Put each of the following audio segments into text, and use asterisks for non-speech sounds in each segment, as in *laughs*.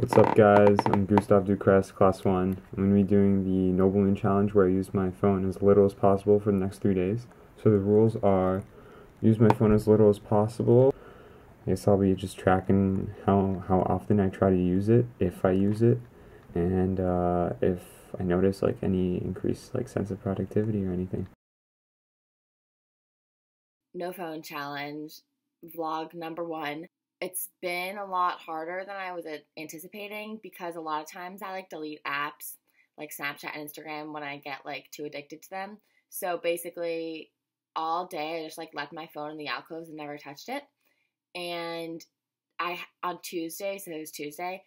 What's up, guys? I'm Gustav Ducrest, Class 1. I'm going to be doing the Nobleman Challenge where I use my phone as little as possible for the next three days. So the rules are use my phone as little as possible. I guess I'll be just tracking how, how often I try to use it, if I use it, and uh, if I notice like any increased like sense of productivity or anything. No phone challenge, vlog number one it's been a lot harder than I was anticipating because a lot of times I like delete apps like Snapchat and Instagram when I get like too addicted to them. So basically, all day I just like left my phone in the alcoves and never touched it. And I on Tuesday, so it was Tuesday,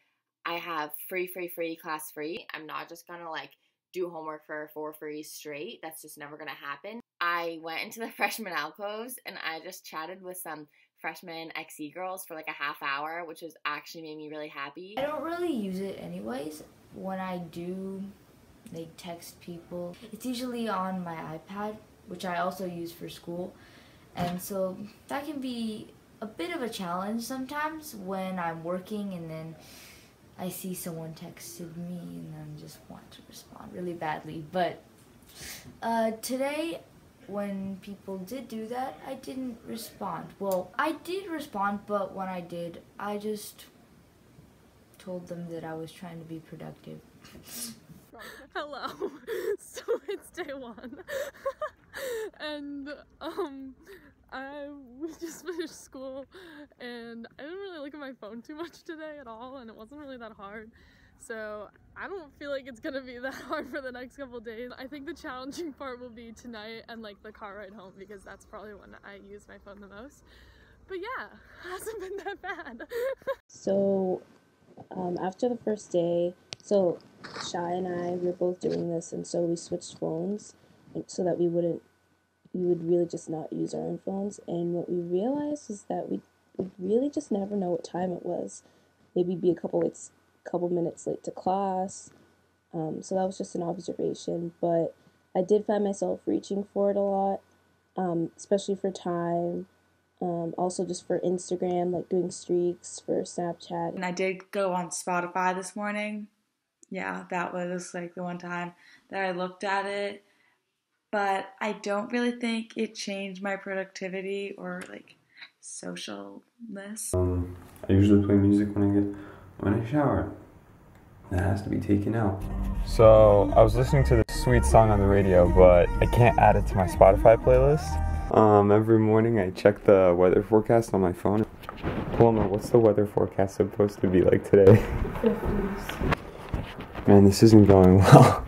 I have free, free, free, class free. I'm not just gonna like do homework for four free straight. That's just never gonna happen. I went into the *laughs* freshman alcoves and I just chatted with some freshman XE girls for like a half hour, which was actually made me really happy. I don't really use it anyways. When I do like text people, it's usually on my iPad, which I also use for school. And so that can be a bit of a challenge sometimes when I'm working and then I see someone texted me and then just want to respond really badly. But uh, today when people did do that, I didn't respond. Well, I did respond, but when I did, I just told them that I was trying to be productive. *laughs* Hello. *laughs* So it's day one. *laughs* and um I we just finished school and I didn't really look at my phone too much today at all and it wasn't really that hard. So I don't feel like it's gonna be *laughs* that hard for the next couple days. I think the challenging part will be tonight and like the car ride home because that's probably when I use my phone the most. But yeah, *laughs* hasn't been that bad. *laughs* so um, after the first day, so Shy and I we were both doing this, and so we switched phones so that we wouldn't we would really just not use our own phones. And what we realized is that we really just never know what time it was. Maybe be a couple weeks couple minutes late to class. Um, so that was just an observation. But I did find myself reaching for it a lot, um, especially for time. Um, also, just for Instagram, like doing streaks for Snapchat. And I did go on Spotify this morning. Yeah, that was like the one time that I looked at it. But I don't really think it changed my productivity or like socialness. Um, I usually play music when I get when I shower. That has to be taken out. So I was listening to this sweet song on the radio, but I can't add it to my Spotify playlist. Um, every morning I check the weather forecast on my phone. Paloma, what's the weather forecast supposed to be like today? 50s. Man, this isn't going well.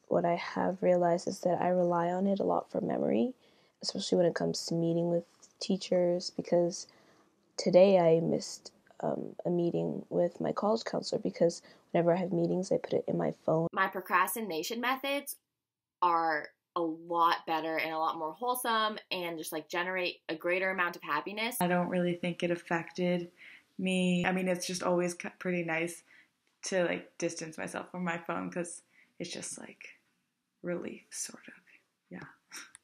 *laughs* what I have realized is that I rely on it a lot for memory, especially when it comes to meeting with teachers, because today I missed um, a meeting with my college counselor because whenever I have meetings, I put it in my phone. My procrastination methods are a lot better and a lot more wholesome and just like generate a greater amount of happiness. I don't really think it affected me. I mean, it's just always pretty nice to like distance myself from my phone because it's just like relief, sort of. Yeah. *laughs*